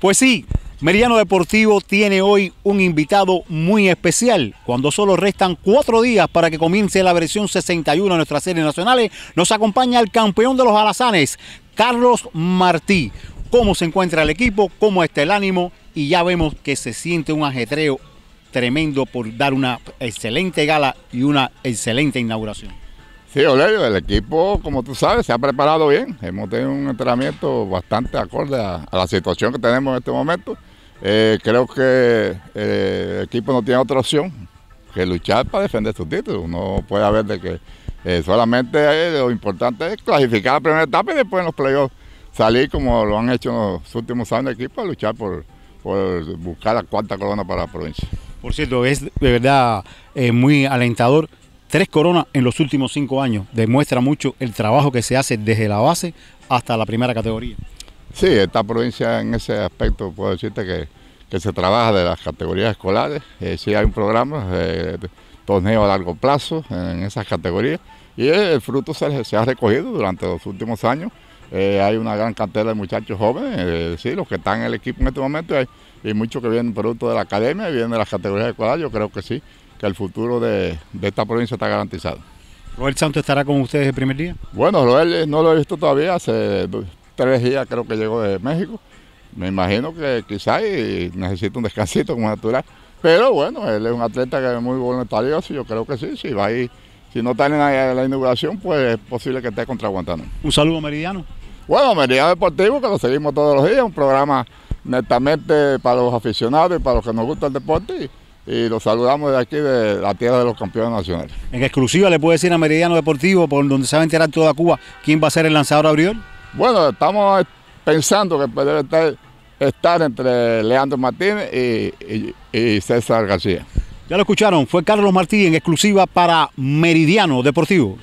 Pues sí, Meridiano Deportivo tiene hoy un invitado muy especial. Cuando solo restan cuatro días para que comience la versión 61 de nuestras series nacionales, nos acompaña el campeón de los alazanes, Carlos Martí. ¿Cómo se encuentra el equipo? ¿Cómo está el ánimo? Y ya vemos que se siente un ajetreo tremendo por dar una excelente gala y una excelente inauguración. Sí, Olerio, el equipo, como tú sabes, se ha preparado bien. Hemos tenido un entrenamiento bastante acorde a, la situación que tenemos en este momento. Eh, creo que eh, el equipo no tiene otra opción que luchar para defender sus títulos. No puede haber de que eh, solamente lo importante es clasificar la primera etapa y después en los playoffs salir como lo han hecho en los últimos años de equipo a luchar por, por buscar la cuarta corona para la provincia. Por cierto, es de verdad muy alentador tres coronas en los últimos cinco años. Demuestra mucho el trabajo que se hace desde la base hasta la primera categoría. Sí, esta provincia en ese aspecto puedo decirte que, se trabaja de las categorías escolares. Eh, sí hay un programa de torneo a largo plazo en esas categorías y el fruto se, ha recogido durante los últimos años. Eh, hay una gran cantidad de muchachos jóvenes, eh, sí, los que están en el equipo en este momento, hay, y muchos que vienen producto de la academia vienen de las categorías escolares, yo creo que sí, que el futuro de, esta provincia está garantizado. ¿Roel Santos estará con ustedes el primer día? Bueno, Roel no lo he visto todavía, hace tres días creo que llegó de México. Me imagino que quizás necesita un descansito como natural. Pero bueno, él es un atleta que es muy voluntario y yo creo que sí, si va ahí, si no está en la, inauguración, pues es posible que esté contra Guantánamo. Un saludo Meridiano. Bueno, Meridiano Deportivo, que lo seguimos todos los días, un programa netamente para los aficionados y para los que nos gusta el deporte y los saludamos de aquí de la tierra de los campeones nacionales. En exclusiva le puede decir a Meridiano Deportivo, por donde se va a enterar toda Cuba, quién va a ser el lanzador abriol. Bueno, estamos pensando que debe estar, entre Leandro Martínez y, César García. Ya lo escucharon, fue Carlos Martínez en exclusiva para Meridiano Deportivo.